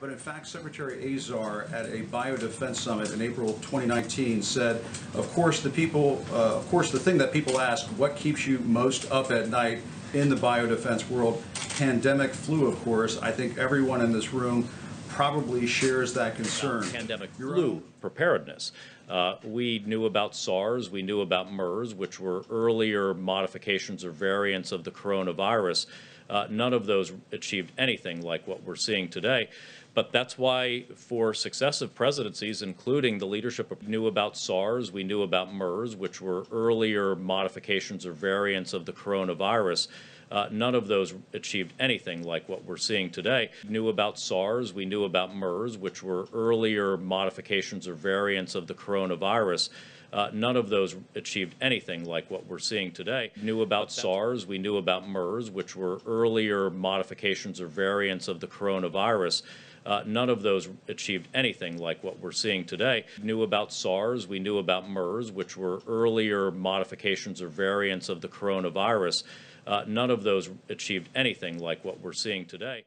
but in fact, Secretary Azar at a biodefense summit in April 2019 said, of course, the people, uh, of course, the thing that people ask, what keeps you most up at night in the biodefense world? Pandemic flu, of course. I think everyone in this room probably shares that concern. pandemic flu preparedness. Uh, we knew about SARS, we knew about MERS, which were earlier modifications or variants of the coronavirus. Uh, none of those achieved anything like what we're seeing today. But that's why, for successive presidencies, including the leadership knew about SARS, we knew about MERS, which were earlier modifications or variants of the coronavirus. Uh, none of those achieved anything like what we're seeing today. Knew about SARS, we knew about MERS, which were earlier modifications or variants of the coronavirus. Uh, none of those achieved anything like what we're seeing today. Knew about SARS, we knew about MERS, which were earlier modifications or variants of the coronavirus. Uh, none of those achieved anything like what we're seeing today. We knew about SARS, we knew about MERS, which were earlier modifications or variants of the coronavirus. Uh, none of those achieved anything like what we're seeing today.